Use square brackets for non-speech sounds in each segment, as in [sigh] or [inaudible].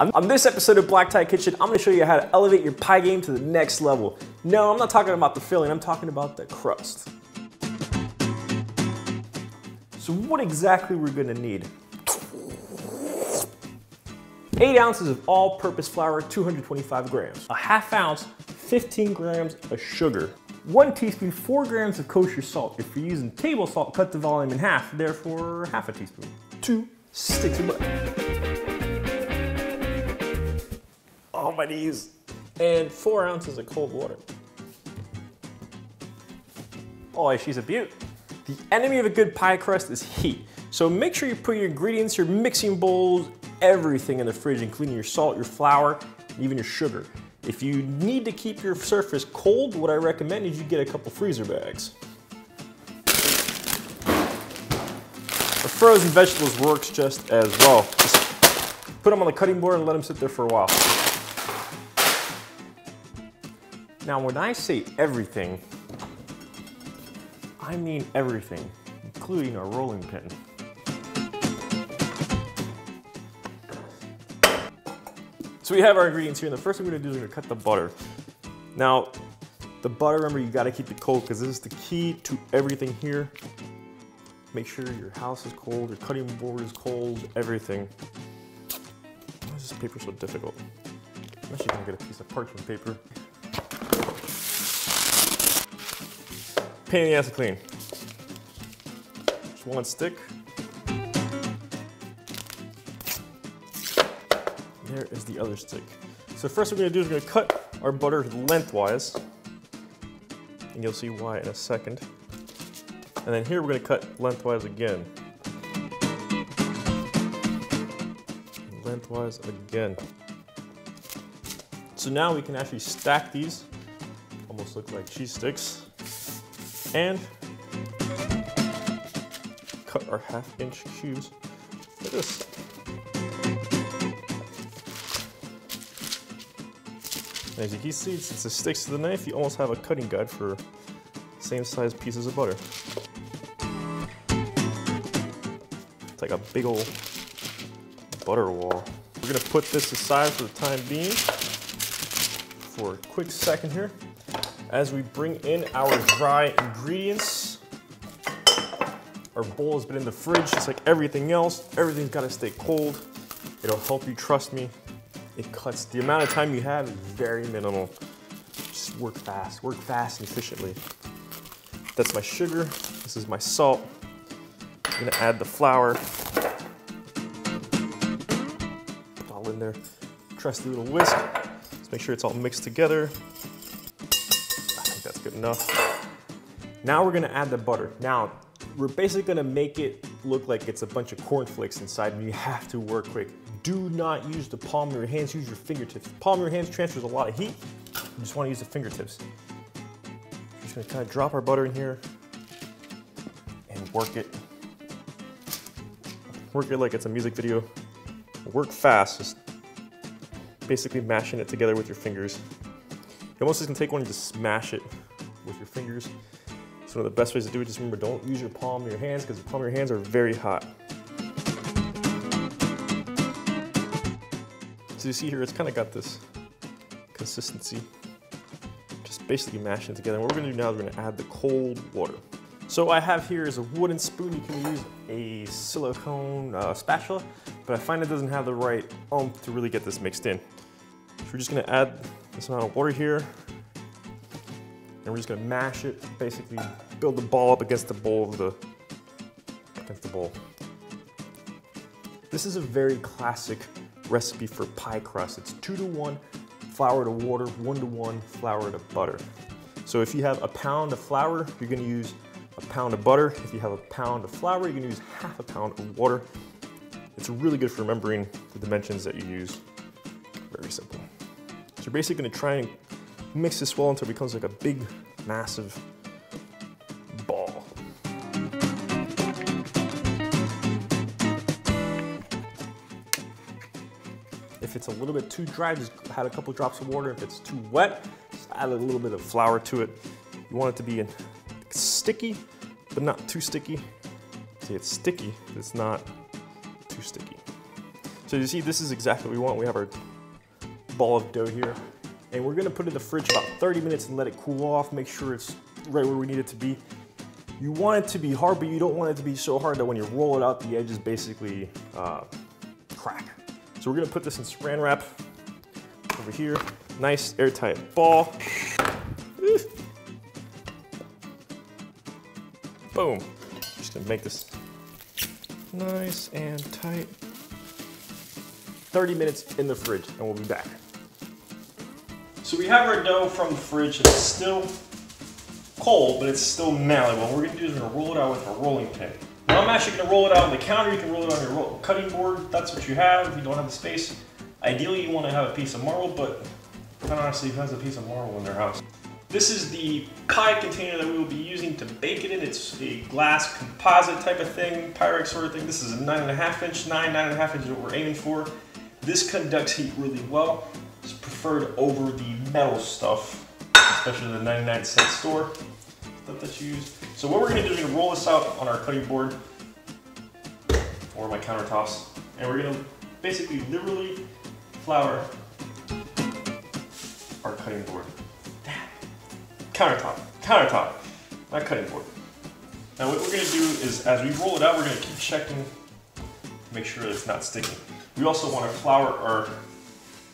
On, this episode of Black Tie Kitchen, I'm gonna show you how to elevate your pie game to the next level. No, I'm not talking about the filling, I'm talking about the crust. So what exactly we're gonna need? Eight ounces of all-purpose flour, 225 grams. A half ounce, 15 grams of sugar. One teaspoon, four grams of kosher salt. If you're using table salt, cut the volume in half, therefore half a teaspoon. Two sticks of butter. Oh, my knees. And four ounces of cold water. Oh, she's a beaut. The enemy of a good pie crust is heat. So make sure you put your ingredients, your mixing bowls, everything in the fridge, including your salt, your flour, even your sugar. If you need to keep your surface cold, what I recommend is you get a couple freezer bags. The frozen vegetables works just as well. Just put them on the cutting board and let them sit there for a while. Now, when I say everything, I mean everything, including a rolling pin. So we have our ingredients here, and the first thing we're gonna do is we're gonna cut the butter. Now, the butter, remember, you gotta keep it cold because this is the key to everything here. Make sure your house is cold, your cutting board is cold, everything. Why is this paper so difficult? I'm actually gonna get a piece of parchment paper. Pain in the ass to clean. Just one stick. There is the other stick. So first we're gonna do is we're gonna cut our butter lengthwise. And you'll see why in a second. And then here we're gonna cut lengthwise again. Lengthwise again. So now we can actually stack these, almost look like cheese sticks, and cut our half inch cubes like this. As you can see, since it sticks to the knife, you almost have a cutting guide for same size pieces of butter. It's like a big old butter wall. We're gonna put this aside for the time being for a quick second here. As we bring in our dry ingredients, our bowl has been in the fridge just like everything else. Everything's gotta stay cold. It'll help you, trust me. It cuts, the amount of time you have very minimal. Just work fast, work fast and efficiently. That's my sugar, this is my salt. I'm gonna add the flour. All in there. Trusty little whisk. Let's make sure it's all mixed together. Enough. Now we're gonna add the butter. Now, we're basically gonna make it look like it's a bunch of cornflakes inside and you have to work quick. Do not use the palm of your hands, use your fingertips. The palm of your hands transfers a lot of heat. You just wanna use the fingertips. Just gonna kind of drop our butter in here and work it. Work it like it's a music video. Work fast, just basically mashing it together with your fingers. You almost just can take one and just smash it with your fingers. It's one of the best ways to do it. Just remember, don't use your palm of your hands because the palm of your hands are very hot. So you see here, it's kind of got this consistency. Just basically mashing it together. And what we're gonna do now is we're gonna add the cold water. So I have here is a wooden spoon. You can use a silicone uh, spatula, but I find it doesn't have the right oomph to really get this mixed in. So we're just gonna add this amount of water here. And we're just gonna mash it, basically build the ball up against the bowl of the, against the bowl. This is a very classic recipe for pie crust. It's two to one flour to water, one to one flour to butter. So if you have a pound of flour, you're gonna use a pound of butter. If you have a pound of flour, you're gonna use half a pound of water. It's really good for remembering the dimensions that you use. Very simple. So you're basically gonna try and mix this well until it becomes like a big, massive ball. If it's a little bit too dry, just add a couple drops of water. If it's too wet, just add a little bit of flour to it. You want it to be sticky, but not too sticky. See, it's sticky, but it's not too sticky. So So you see, this is exactly what we want. We have our ball of dough here. And we're gonna put it in the fridge about 30 minutes and let it cool off. Make sure it's right where we need it to be. You want it to be hard, but you don't want it to be so hard that when you roll it out, the edges basically uh, crack. So we're gonna put this in saran wrap over here. Nice airtight ball. Boom. Just gonna make this nice and tight. 30 minutes in the fridge and we'll be back. So we have our dough from the fridge. It's still cold, but it's still malleable. What we're gonna do is we're gonna roll it out with a rolling pin. Now I'm actually gonna roll it out on the counter. You can roll it on your cutting board. That's what you have. If you don't have the space. Ideally, you wanna have a piece of marble, but quite honestly, who has a piece of marble in their house? This is the pie container that we will be using to bake it in. It's a glass composite type of thing, Pyrex sort of thing. This is a nine and a half inch, nine, nine and a half inch is what we're aiming for. This conducts heat really well. It's preferred over the metal stuff, especially the 99 cent store stuff that you use. So what we're gonna do is we're gonna roll this out on our cutting board or my countertops, and we're gonna basically literally flour our cutting board. Countertop, countertop, not cutting board. Now what we're gonna do is as we roll it out, we're gonna keep checking make sure that it's not sticking. We also want to flour our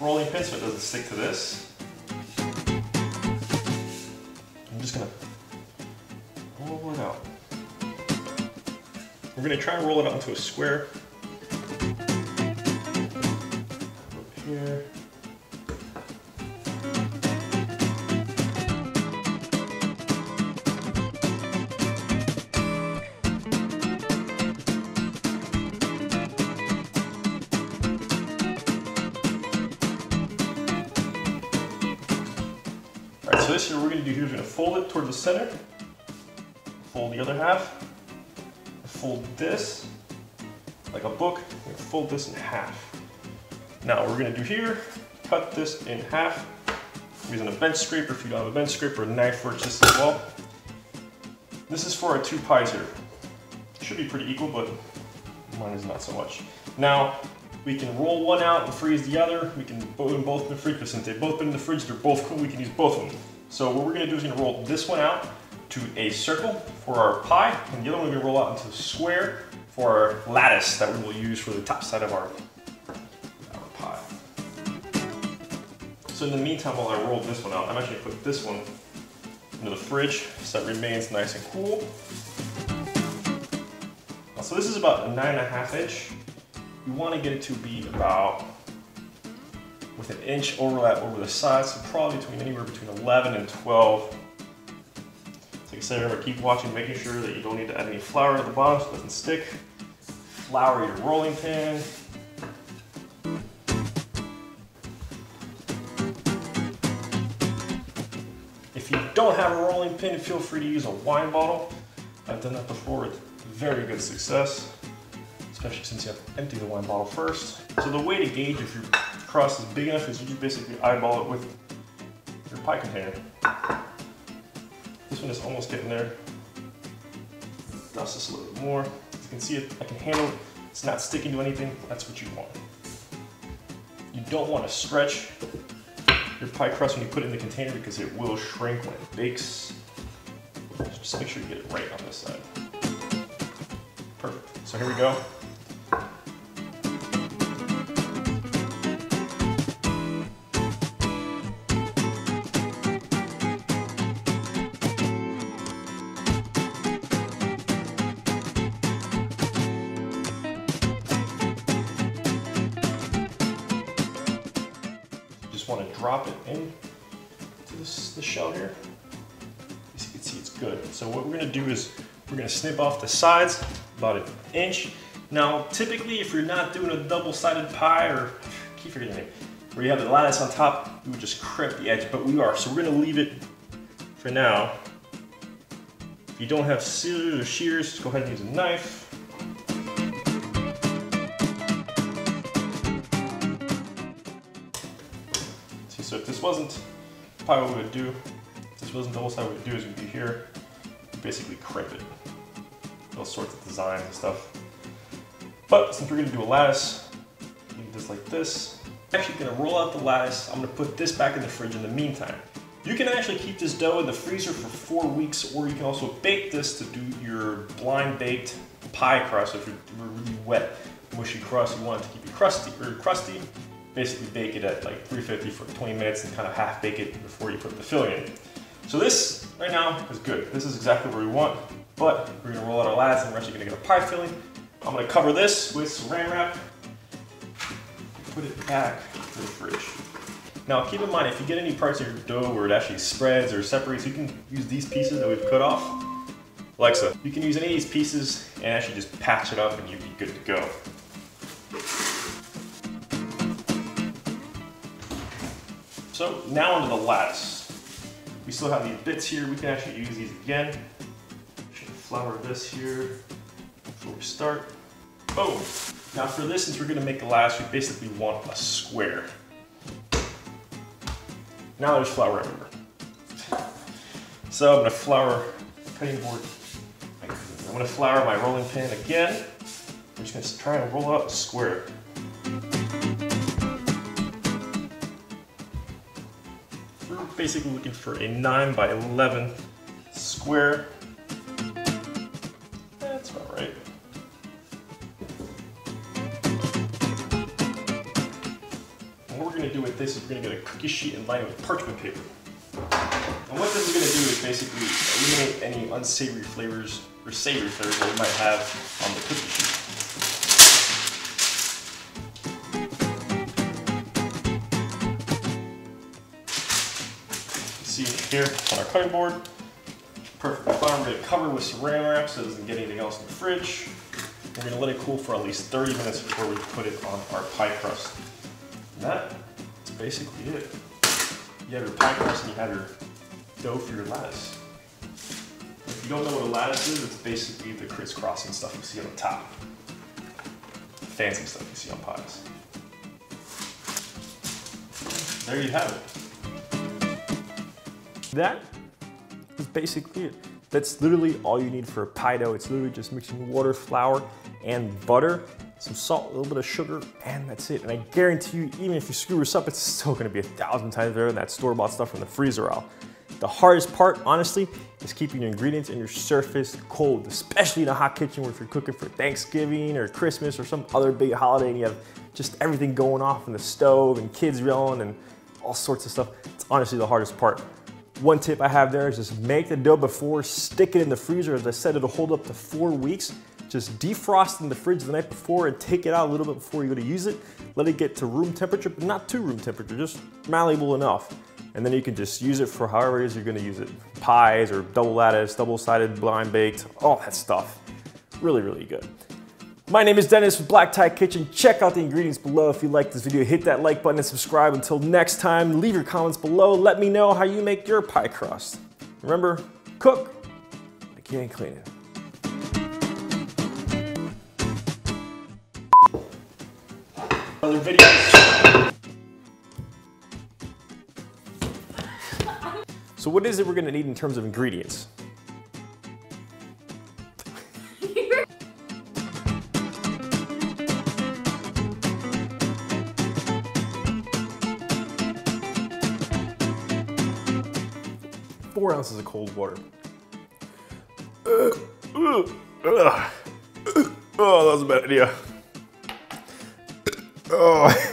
rolling pin so it doesn't stick to this. I'm just gonna roll it out. We're gonna try and roll it out into a square. So this what we're gonna do here is we're gonna fold it towards the center, fold the other half, fold this like a book, fold this in half. Now what we're gonna do here, cut this in half, using a bench scraper. If you don't have a bench scraper, a knife works just as well. This is for our two pies here. Should be pretty equal, but mine is not so much. Now, we can roll one out and freeze the other. We can put them both in the fridge, but since they've both been in the fridge, they're both cool. We can use both of them. So what we're gonna do is gonna roll this one out to a circle for our pie, and the other one we're gonna roll out into a square for our lattice that we will use for the top side of our, our pie. So in the meantime, while I roll this one out, I'm actually gonna put this one into the fridge so it remains nice and cool. So this is about a nine and a half inch. You want to get it to be about with an inch overlap over the sides, so probably between anywhere between 11 and 12. So like I said, remember keep watching, making sure that you don't need to add any flour at the bottom so it doesn't stick. Flour your rolling pin. If you don't have a rolling pin, feel free to use a wine bottle. I've done that before with very good success, especially since you have to empty the wine bottle first. So the way to gauge if your crust is big enough is you basically eyeball it with your pie container. This one is almost getting there. Dust this a little bit more. You can see it, I can handle it. It's not sticking to anything. That's what you want. You don't want to stretch your pie crust when you put it in the container because it will shrink when it bakes. Just make sure you get it right on this side. Perfect. So here we go. Want to drop it in to this, the shell here. As you can see, it's good. So what we're going to do is we're going to snip off the sides about an inch. Now, typically, if you're not doing a double-sided pie, or keep forgetting it, where you have the lattice on top, you would just crimp the edge, but we are. So we're going to leave it for now. If you don't have scissors or shears, just go ahead and use a knife. So if this wasn't pie, what we would do, if this wasn't double sided, what we would do is we'd be here, basically crimp it. All sorts of designs and stuff. But since we're gonna do a lattice, leave just like this. I'm actually gonna roll out the lattice. I'm gonna put this back in the fridge in the meantime. You can actually keep this dough in the freezer for four weeks, or you can also bake this to do your blind baked pie crust if you're really wet, mushy crust. You want it to keep it crusty or crusty. Basically bake it at like 350 for 20 minutes and kind of half bake it before you put the filling in. So this right now is good. This is exactly where we want, but we're gonna roll out our lattice and we're actually gonna get a pie filling. I'm gonna cover this with saran wrap, put it back to the fridge. Now keep in mind, if you get any parts of your dough where it actually spreads or separates, you can use these pieces that we've cut off. Alexa, you can use any of these pieces and actually just patch it up and you'd be good to go. So now onto the lattice. We still have these bits here. We can actually use these again. Should flour this here before we start. Boom. Now for this, since we're gonna make the lattice, we basically want a square. Now there's flour everywhere. [laughs] So I'm gonna flour cutting board. I'm gonna flour my rolling pin again. I'm just gonna try and roll out a square. Basically looking for a 9 by 11 square. That's about right. And what we're going to do with this is we're going to get a cookie sheet and line it with parchment paper. And what this is going to do is basically eliminate any unsavory flavors or savory flavors that we might have on the cookie sheet. Here on our cutting board, perfectly fine. We're going to cover with saran wrap so it doesn't get anything else in the fridge. We're going to let it cool for at least 30 minutes before we put it on our pie crust. And that basically it. You have your pie crust and you have your dough for your lattice. If you don't know what a lattice is, it's basically the crisscrossing stuff you see on the top. The fancy stuff you see on pies. There you have it. That is basically it. That's literally all you need for a pie dough. It's literally just mixing water, flour, and butter some salt, a little bit of sugar, and that's it. And I guarantee you, even if you screw this up, it's still gonna be a thousand times better than that store-bought stuff from the freezer aisle. The hardest part, honestly, is keeping your ingredients and your surface cold, especially in a hot kitchen where if you're cooking for Thanksgiving or Christmas or some other big holiday and you have just everything going off in the stove and kids yelling and all sorts of stuff. It's honestly the hardest part. One tip I have there is just make the dough before, stick it in the freezer. As I said, it'll hold up to four weeks. Just defrost in the fridge the night before and take it out a little bit before you go to use it. Let it get to room temperature, but not too room temperature, just malleable enough. And then you can just use it for however it is you're gonna use it. Pies or double lattice, double-sided blind baked, all that stuff. Really, really good. My name is Dennis with Black Tie Kitchen. Check out the ingredients below if you like this video. Hit that like button and subscribe. Until next time, leave your comments below. Let me know how you make your pie crust. Remember, cook like you ain't cleaning. other videos. so what is it we're gonna need in terms of ingredients? Four ounces of cold water. Oh, that was a bad idea. Oh. [laughs]